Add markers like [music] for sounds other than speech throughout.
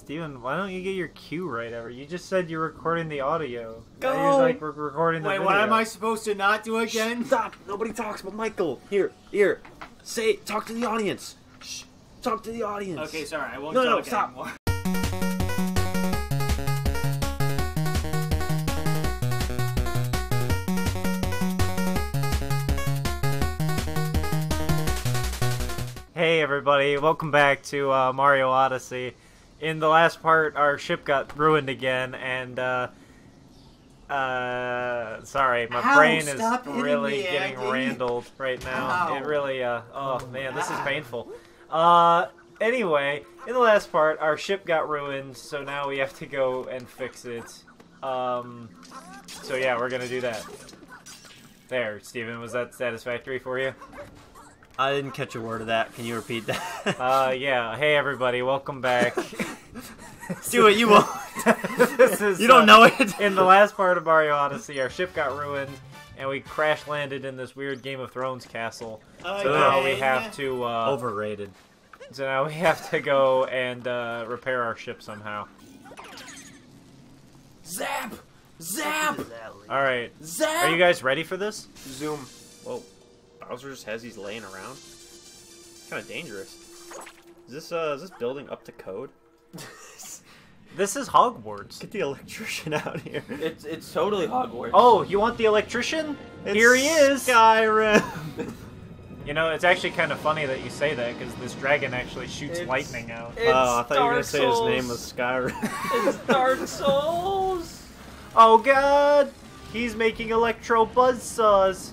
Steven, why don't you get your cue right ever? You just said you're recording the audio. Go! Now You're like we're recording the Wait, video. what am I supposed to not do again? Stop! Nobody talks but Michael. Here, here. Say, talk to the audience. Shh. Talk to the audience. Okay, sorry, I won't No, no, talk stop. anymore. [laughs] Hey everybody, welcome back to uh, Mario Odyssey. In the last part, our ship got ruined again, and uh, uh, sorry, my Ow, brain is really me, getting Andy. randled right now. Ow. It really, uh, oh man, this is Ah. painful. Uh, anyway, in the last part, our ship got ruined, so now we have to go and fix it. Um, so yeah, we're gonna do that. There, Steven, was that satisfactory for you? I didn't catch a word of that. Can you repeat that? Uh, yeah. Hey, everybody, welcome back. [laughs] do it. You won't. [laughs] this is, You don't uh, know it. In the last part of Mario Odyssey, our ship got ruined, and we crash landed in this weird Game of Thrones castle. So now we have to. Uh, Overrated. So now we have to go and uh, repair our ship somehow. Zap! Zap! All right. Zap! Are you guys ready for this? Zoom. Whoa. Bowser just has these laying around. Kind of dangerous. Is this uh is this building up to code? [laughs] This is Hogwarts. Get the electrician out here. It's it's totally Hogwarts. Oh, you want the electrician? Here he is. Skyrim. [laughs] You know, it's actually kind of funny that you say that because this dragon actually shoots It's- lightning out. It's oh, I thought you were gonna Dark say his name was Skyrim. It's Dark [laughs] Souls. Oh God! He's making electro buzzsaws.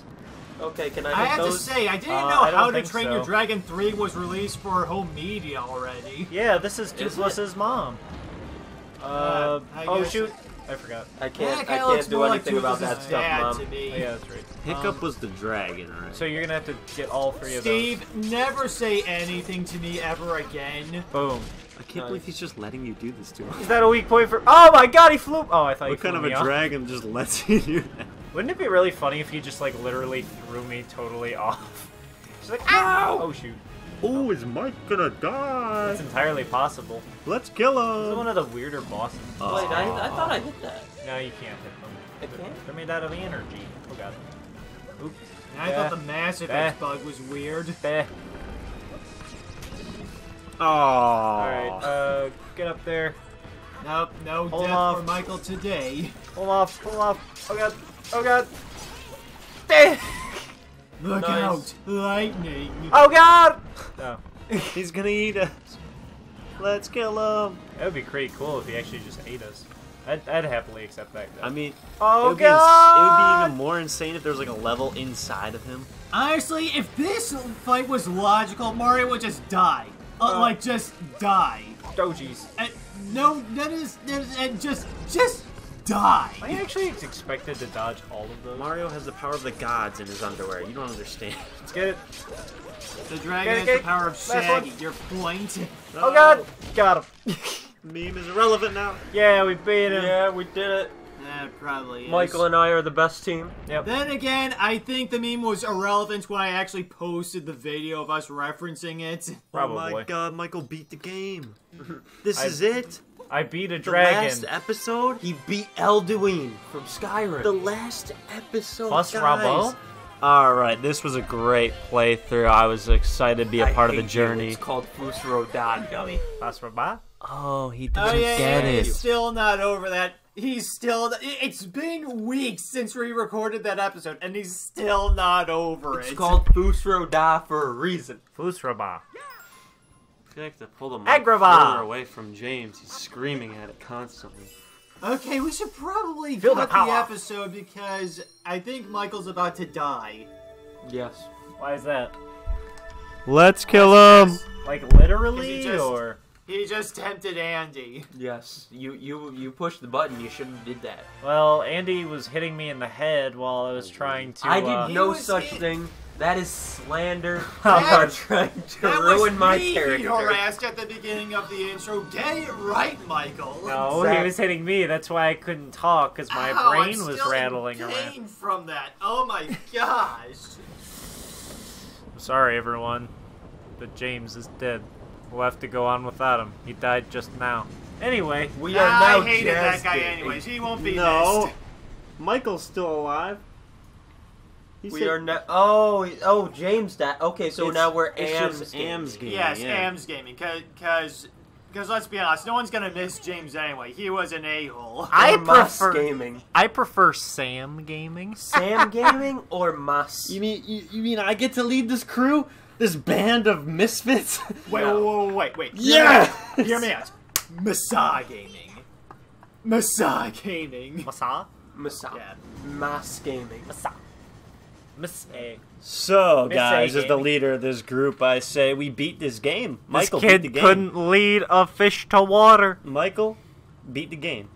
Okay, can I? I hit have to those? say, I didn't Uh, know I don't How to think Train so. Your Dragon 3 was released for home media already. Yeah, this is Is Toothless's mom. Uh, I oh shoot! I forgot. I can't. it I can't do more like anything about that stuff, dad Mom. Oh, yeah, that's right. Hiccup Um, was the dragon, right? So you're gonna have to get all three of Steve, never say anything to me ever again. those. Boom. I can't believe he's just letting you do this to him. Is that a weak point for? Oh my God! He flew. Oh, I thought he What kind of me a off. dragon just lets you do that? Wouldn't it be really funny if he just like literally threw me totally [laughs] off? She's like, ow! Oh shoot! Oh, is Mike gonna die? It's entirely possible. Let's kill him. This is one of the weirder bosses. Wait, I, I thought I hit that. No, you can't hit them. I can't. They're made out of energy. Oh God. Oops. And I thought the Mass. Effect bug was weird. Eh. Oh. All right. Uh, get up there. Nope, no Hold death off. for Michael today. Pull off. Pull off. Oh God. Oh God. Eh. Look Nice. out, lightning. Oh God. No. [laughs] He's gonna eat us. Let's kill him. That would be pretty cool if he actually just ate us. I'd, I'd happily accept that. I mean, oh it, would be ins- it would be even more insane if there was like a level inside of him. Honestly, if this fight was logical, Mario would just die. Uh, Uh. like, just die. Dojis. And no, that is, that is, and just, just die. I actually expected to dodge all of those. Mario has the power of the gods in his underwear. You don't understand. Let's get it. The dragon Okay, has the power of Last You're Your point. Oh God. Got him. [laughs] Meme is irrelevant now. Yeah, we beat him. Yeah, we did it. That probably is. Michael and I are the best team. Yep. Then again, I think the meme was irrelevant when I actually posted the video of us referencing it. Probably. [laughs] Oh my god, Michael beat the game. [laughs] This I- is it? I beat a The dragon. last episode? He beat Alduin from Skyrim. The last episode, Plus guys. Rabo. Alright, this was a great playthrough. I was excited to be a I part of the hate you. journey. It's called Fusro Dan, dummy. Pass for ba. Oh, he Oh doesn't yeah, get yeah, it. he's still not over that. He's still. It's been weeks since we recorded that episode, and he's still not over It's it. It's called Fusro Da for a reason. Fusraba. I feel like to pull the mic Agrabah. further away from James. He's screaming at it constantly. Okay, we should probably Feel cut the, power. episode because I think Michael's about to die. Yes. Why is that? Let's kill him! Like literally, he just- or He just tempted Andy. [laughs] Yes. You you you pushed the button. You shouldn't have did that. well, Andy was hitting me in the head while I was trying to. I did uh, no such hit- thing. That is slander. [laughs] That- you are trying to That ruin was my me character. he harassed at the beginning of the intro. Get it right, Michael. No, Zach- he was hitting me. That's why I couldn't talk because my Ow, brain I'm was still rattling in around. from that. Oh my gosh. I'm sorry, everyone, but James is dead. We'll have to go on without him. He died just now. Anyway, We Nah, are now I hated that guy anyways. He won't be No. missed. Michael's still alive. He We said- are now. Oh, oh, James. That okay. So now we're it's Ams. gaming. Ams gaming. Yes, yeah. Am's gaming, because because let's be honest, no one's gonna miss James anyway. He was an a hole. I Or Mas prefer- gaming. I prefer Sam Gaming. Sam [laughs] gaming or Mas? You mean you, you mean I get to lead this crew? This band of misfits? Wait, No. wait, wait, wait, wait. Yeah! Hear me out. Messiah Gaming. Messiah Gaming. Masa? Masa. Yeah. Mas gaming. Masa. Miss A. So, Miss guys, A as the leader of this group, I say we beat this game. Michael this kid beat the game. couldn't lead a fish to water. Michael beat the game.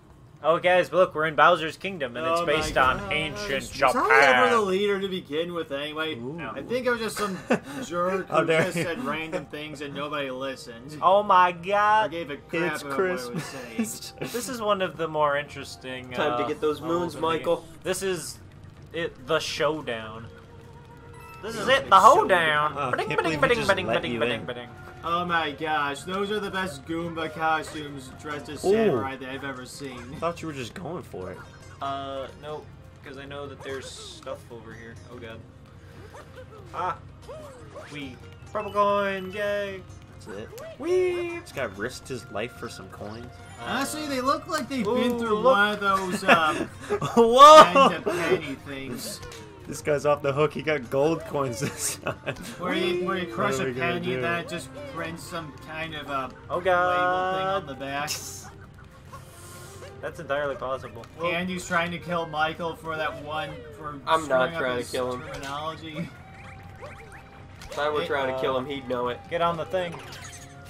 Oh, guys, look, we're in Bowser's Kingdom, and Oh it's based on gosh. ancient Was I ever the leader to begin with anyway? Ooh. I think I was just some [laughs] jerk who dare just said random things and nobody listened. [laughs] Oh my I god. gave a crap It's about what I was saying. Christmas. This is one of the more interesting. Time to uh, get those moons, levels in the game. Michael. This is it. The showdown. This is it. The it's hoedown. Oh, I Ba-ding, can't ba-ding, believe we ba-ding, just ba-ding, let ba-ding, you ba-ding, in. ba-ding. Oh my gosh, those are the best Goomba costumes dressed as Ooh. samurai that I've ever seen. I thought you were just going for it. Uh, no, because I know that there's stuff over here. Oh god. Ah, we purple coin, yay! That's it. We. This guy risked his life for some coins. Honestly, they look like they've Ooh, been through look. one of those um, [laughs] Whoa! kind of penny things This guy's off the hook. He got gold coins this time. where you where you crush a penny do? and then just prints some kind of uh, Oh label thing god. on the back. That's entirely possible. Andy's trying to kill Michael for that one for I'm not trying to kill him. Terminology. If I were trying to kill him, he'd know it. Get on the thing.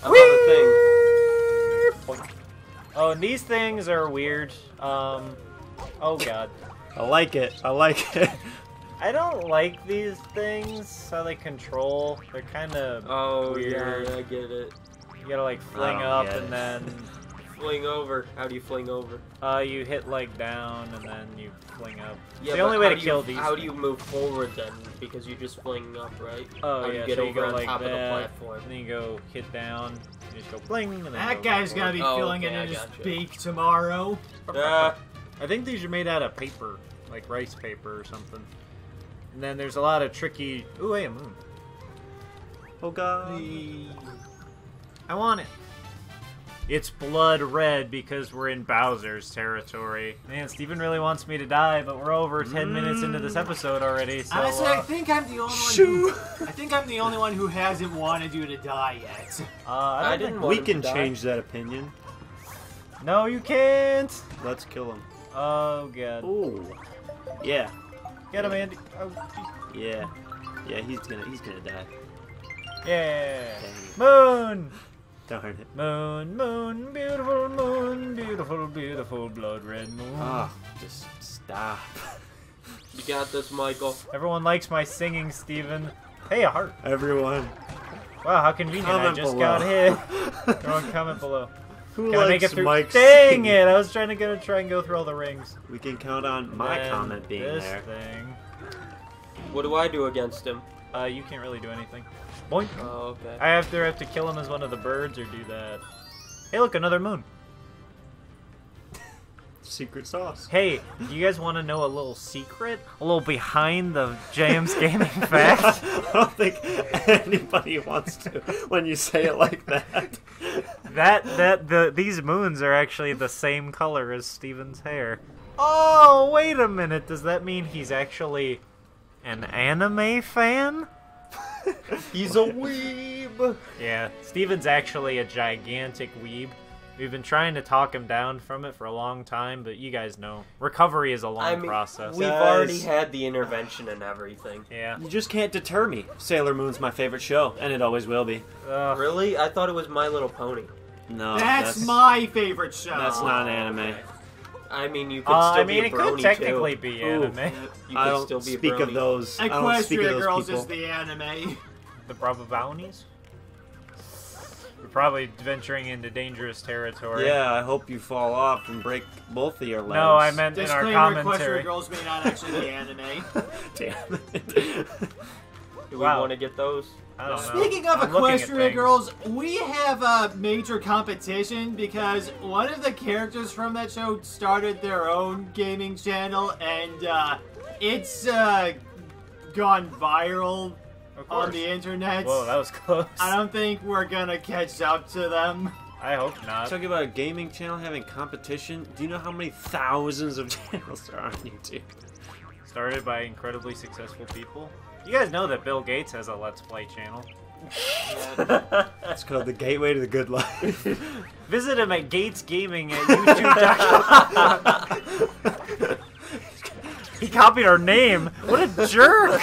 I'm on the thing. Oh, and these things are weird. Um, oh god. [laughs] I like it. I like [laughs] it. I don't like these things, how they control. They're kind of Oh Weird. yeah, I get it. you gotta like fling up and it. then [laughs] Fling over. How do you fling over? uh, you hit like down and then you fling up. Yeah, the only way to kill you, these. How do you move forward then? Because you just fling up, right? Oh how yeah, you get so over you go on like top that, of the platform? and then you go hit down. You just go bling. And then That go guy's forward. gonna be Oh, feeling okay, it in his gotcha. beak tomorrow. Ah, I think these are made out of paper, like rice paper or something. And then there's a lot of tricky. Ooh, hey, a moon. oh god. I want it. It's blood red because we're in Bowser's territory. Man, Steven really wants me to die, but we're over 10 minutes into this episode already, so. Honestly, I uh, think I'm the only one. Who, I think I'm the only one who hasn't wanted you to die yet. uh, I, I didn't want We him to can die. change that opinion. No, you can't! Let's kill him. Oh, God. Ooh. Yeah. Get him, Andy. Oh, Yeah. Yeah, he's gonna he's gonna die. yeah. Dang Moon! It. Darn it. Moon, moon, beautiful moon, beautiful, beautiful blood red moon. Ah, just stop. [laughs] you got this, Michael. Everyone likes my singing, Steven. Hey, a heart. Everyone. Wow, how convenient. Comment I just below. got hit. [laughs] Everyone comment below. Who Can I make it likes through? Mike's Dang singing? it! I was trying to go try and go through all the rings. We can count on my Then comment being this there. thing. What do I do against him? Uh, you can't really do anything. Boink. Oh, okay. I have to have to kill him as one of the birds or do that. Hey, look, another moon. Secret sauce. Hey, do you guys want to know a little secret? A little behind the James Gaming [laughs] fact? I don't think anybody wants to when you say it like that. that that the these moons are actually the same color as Steven's hair. Oh, wait a minute. Does that mean he's actually an anime fan? [laughs] He's a weeb. Yeah, Steven's actually a gigantic weeb. We've been trying to talk him down from it for a long time, but you guys know recovery is a long I mean, process. we've Guys. already had the intervention and everything. Yeah. You just can't deter me. Sailor Moon's my favorite show, and it always will be. Ugh. Really? I thought it was My Little Pony. No, that's, that's my favorite show. That's not anime. I mean, you could Uh, still I mean, be it a could brony technically too. be Ooh. anime. You I could don't still be a speak of brony. those. I don't speak of Equestria those Girls people. is the anime. [laughs] The Bravo Bounties? We're probably venturing into dangerous territory. Yeah, I hope you fall off and break both of your legs. No, I meant in our Disclaimer: Equestria commentary. Girls may not actually be anime. [laughs] Damn it. [laughs] Do we Wow. want to get those? I don't know. Speaking of I'm looking Equestria. Girls, we have a major competition because one of the characters from that show started their own gaming channel and uh, it's uh, gone viral on the internet. Whoa, that was close. I don't think we're gonna catch up to them. I hope not. Talking about a gaming channel having competition. Do you know how many thousands of [laughs] channels there are on YouTube? Started by incredibly successful people. You guys know that Bill Gates has a Let's Play channel. [laughs] It's called the Gateway to the Good Life. [laughs] Visit him at Gates Gaming at YouTube.com. he copied our name. What a jerk!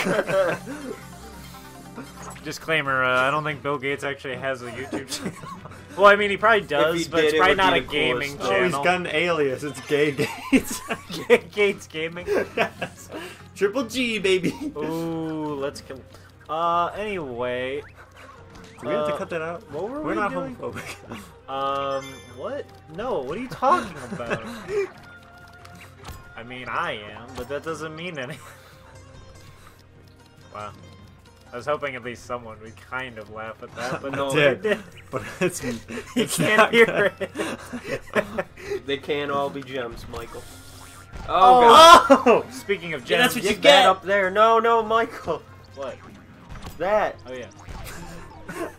[laughs] Disclaimer: uh, I don't think Bill Gates actually has a YouTube channel. Well, I mean, he probably does, he but did, it's it probably would be not a the coolest gaming thing. oh, he's channel. got an alias. It's Gay Gates. [laughs] Gates Gaming. yes. Triple G, baby. Do Ooh, let's kill. Uh, anyway, we have to Uh, cut that out? what were We're we not doing? homophobic. [laughs] Um, what? No, what are you talking about? [laughs] I mean, I am, but that doesn't mean anything. Wow. I was hoping at least someone would kind of laugh at that, but no Did. one did. [laughs] but it's, [laughs] You can't hear good. it. [laughs] They can't all be gems, Michael. Oh, oh God. Oh! Speaking of Yeah, gems, that's what Get you that get. up there. No, no, Michael. what? That. Oh yeah.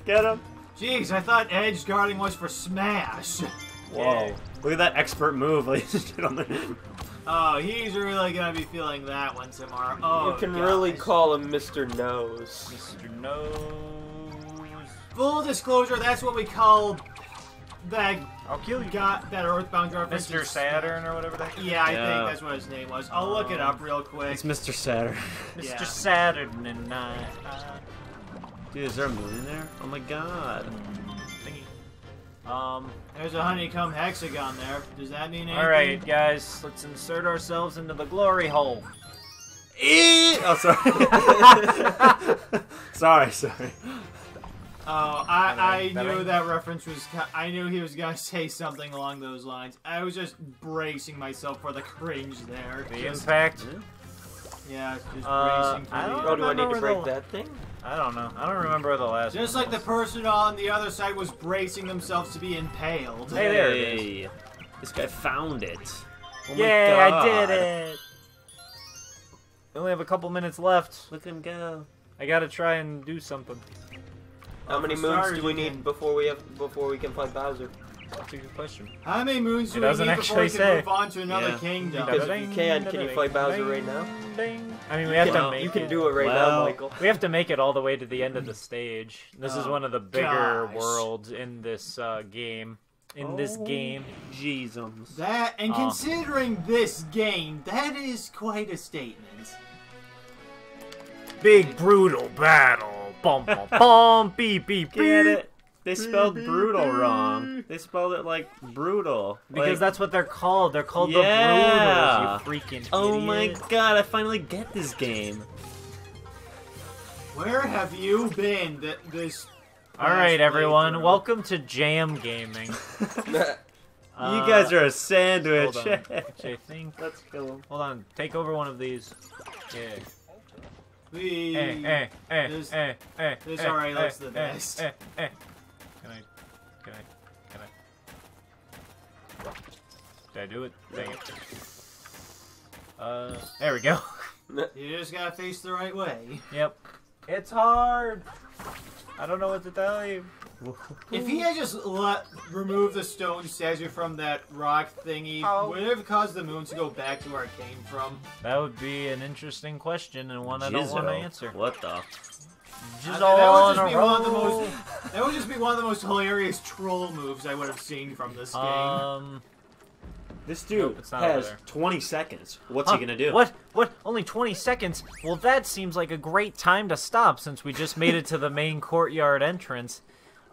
Get him. Jeez, I thought edge guarding was for Smash. Whoa. Look at that expert move, ladies and gentlemen. Oh, he's really gonna be feeling that one tomorrow. Oh, you can gosh. really call him Mr. Nose. Mr. Nose. Full disclosure, that's what we call that I'll kill you. got that Earthbound reference. Mr. Saturn or whatever that. Yeah, I Yeah. think that's what his name was. I'll look it up um, real quick. It's Mr. Saturn. [laughs] Mr. Yeah. Saturn and night. Dude, is there a moon in there? Oh my god. Thingy. Um. There's a honeycomb hexagon there. Does that mean anything? All right, guys, let's insert ourselves into the glory hole. Eh! Oh, sorry. [laughs] [laughs] sorry, sorry. Oh, I, I knew that reference was. co- I knew he was gonna [laughs] say something along those lines. I was just bracing myself for the cringe there. The Just- impact. yeah, just Uh, bracing for I the. don't Oh, do I need to break the- that thing? I don't know. I don't remember the last. Just one like the person on the other side was bracing themselves to be impaled. Hey, there it is. This guy found it. Oh my Yay! I did it. We only have a couple minutes left. Look at him go. I gotta try and do something. How many moons do we need before we have before we can fight Bowser? That's a good question. How many moons It do we need doesn't before we actually can say. move on to another Yeah. kingdom? Because if you can, can you fight Bowser right now? Ding. I mean, we have You to can, make you can it. do it right now, Well- Michael. We have to make it all the way to the end of the [laughs] stage. This is Oh, one of the bigger gosh. worlds in this uh, game. In this Oh. game. Jesus. That and Uh. considering this game, that is quite a statement. Big brutal battle. Bum bum bum. Beep [laughs] beep beep. Get it? They spelled brutal wrong. They spelled it like brutal. Because Like, that's what they're called. They're called Yeah. the Broodals, you freaking Oh idiot. my god, I finally get this game. Where have you been th- this? All right, everyone. playthrough? Welcome to Jam Gaming. [laughs] you guys are a sandwich. Hold on. [laughs] Which I think. Let's kill him. Hold on. Take over one of these. Yeah. We- eh, eh, This- eh, eh, this eh, already eh, looks the eh, best. eh, eh. Can I? Can I? Can I? Did I do it? Dang it. Uh, there we go. [laughs] You just gotta face the right way. yep. It's hard. I don't know what to tell you. [laughs] If he had just let remove the stone statue from that rock thingy, Oh. would it have caused the moon to go back to where it came from? That would be an interesting question and one I don't want to Jizzo. answer. What the? Just that all would in just a be one of the row. most. That would just be one of the most hilarious troll moves I would have seen from this game. Um, This dude it's not over has 20 seconds. What's huh, he gonna do? What? What? Only 20 seconds? Well, that seems like a great time to stop since we just made it to the main courtyard entrance.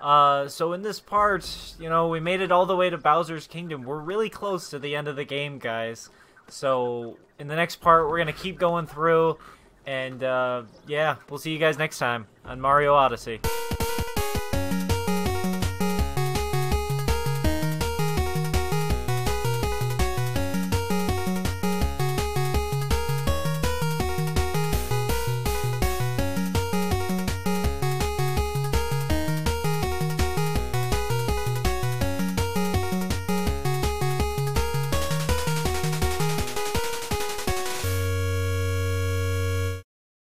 Uh, so in this part, you know, we made it all the way to Bowser's Kingdom. We're really close to the end of the game, guys. So in the next part, we're gonna keep going through, and uh, yeah, we'll see you guys next time on Mario Odyssey.